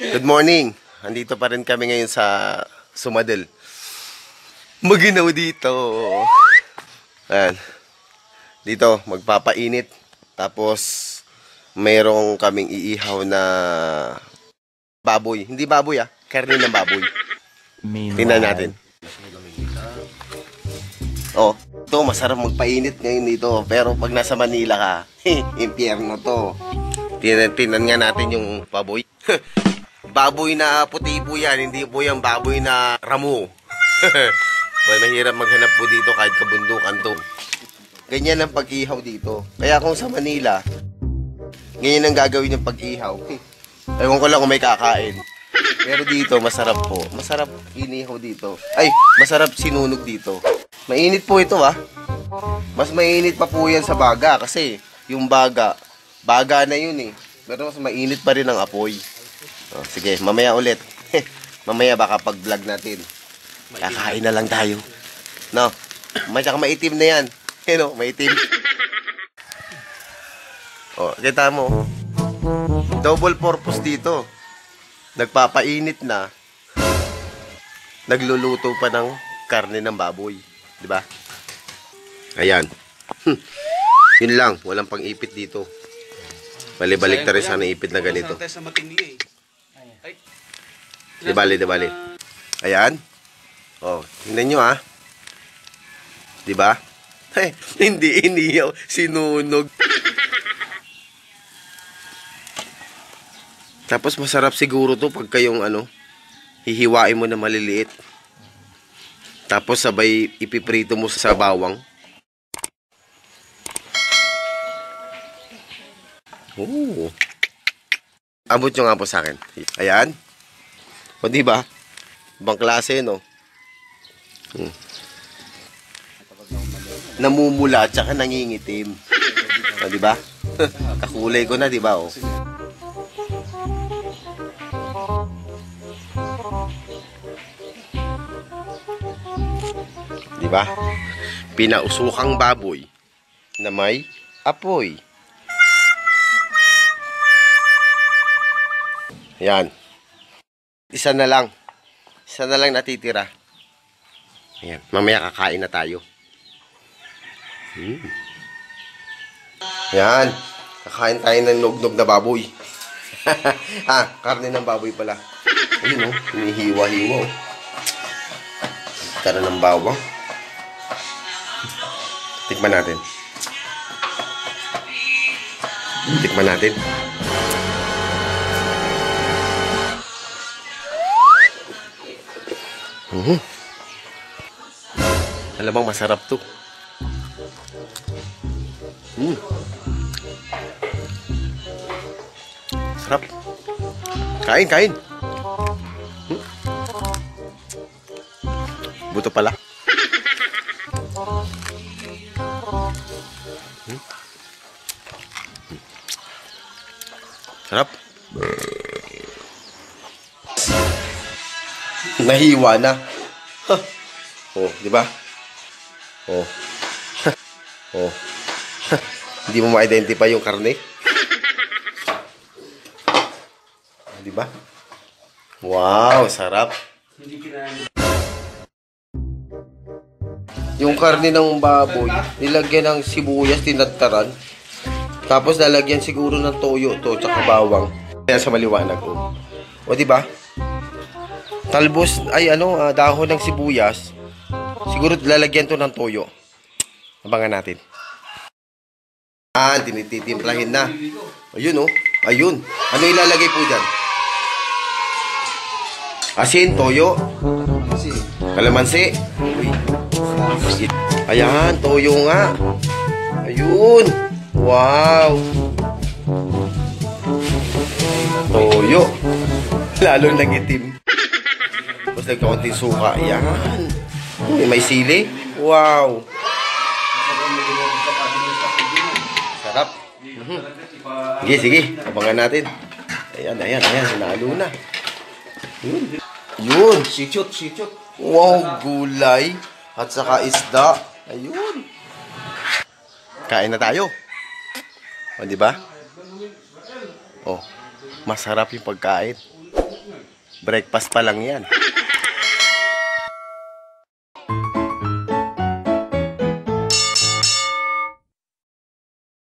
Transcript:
Good morning. Andito pa rin kami ngayon sa Sumadel. Maginaw dito. Ayan. Dito, magpapainit. Tapos, mayroong kaming iihaw na baboy. Hindi baboy ah. Karne ng baboy. Tingnan natin. Oh, ito masarap magpainit ngayon dito. Pero pag nasa Manila ka, impyerno to. Tinan, tinan nga natin yung baboy. baboy na puti po yan, hindi po yung baboy na ramo. well, mahirap maghanap po dito kahit kabundukan to. Ganyan ang pag-ihaw dito. Kaya kung sa Manila, ganyan ang gagawin yung pag-ihaw. Ewan ko lang kung may kakain. Pero dito, masarap po. Masarap inihaw dito. Ay, masarap sinunog dito. Mainit po ito ah. Mas mainit pa po yan sa baga kasi yung baga, baga na yun eh. Pero mas mainit pa rin ang apoy. Oh, sige, mamaya ulit. mamaya baka pag-vlog natin. Kakain na lang tayo. No? May tsaka maitim na yan. Eh no, maitim. Oh, kita mo. Double purpose dito. Nagpapainit na. Nagluluto pa ng karne ng baboy. Di ba? Ayan. Yun lang. Walang pang-ipit dito. Bali-balik rin sana ipit na ganito. Sa matingli eh. Di bali, di bali. Ayan. Oh, tingnan nyo ah. Di ba? Eh, hindi iniyaw. Sinunog. Tapos masarap siguro to pag kayong ano, hihiwain mo na maliliit. Tapos sabay ipiprito mo sa bawang. Oh. Abot nyo nga po sa akin. Ayan. O di ba? Ibang klase no. Hmm. Namumula at saka nangingitim. O di ba? Kakulay ko na di ba? Oh. Di ba? Pinausukang baboy na may apoy. Yan. Isa na lang. Isa na lang natitira. Ayan. Mamaya kakain na tayo. Hmm. Yan. Kakain tayo ng nugnog na baboy. ah, karne ng baboy pala. Ayun oh, hinihiwa-hiwa oh. Tara ng bawang. Tikman natin. Tikman natin. Mhm. Alam bang masarap to. Mm. Sarap. Kain, kain. Hmm. Buto pala. Hmm. Sarap. Nahiwa na. Huh. Oh, di ba? Oh. oh. Hindi mo ma-identify yung karne. Di ba? Wow, sarap. Yung karne ng baboy, nilagyan ng sibuyas, tinadtaran. Tapos lalagyan siguro ng toyo to, tsaka bawang. Kaya sa maliwanag ko. O, di ba? Talbos, ay ano, ah, dahon ng sibuyas. Siguro lalagyan to ng toyo. Abangan natin. Ah, tinititimplahin na. Ayun oh. Ayun. Ano ilalagay po dyan? Asin, toyo. Kalamansi. Uy. Ayan, toyo nga. Ayun. Wow. Toyo. Lalong nagitim. Tapos nagkakunting suka. Ayan. Uy, may sili. Wow. Sarap. Mhm. Sige, sige. Abangan natin. Ayan, ayan, ayan. Sinalo na. Yun. Yun. Sichot, sichot. Wow, gulay. At saka isda. Ayun. Kain na tayo. O, di ba? Oh, masarap yung pagkain. Breakfast pa lang yan.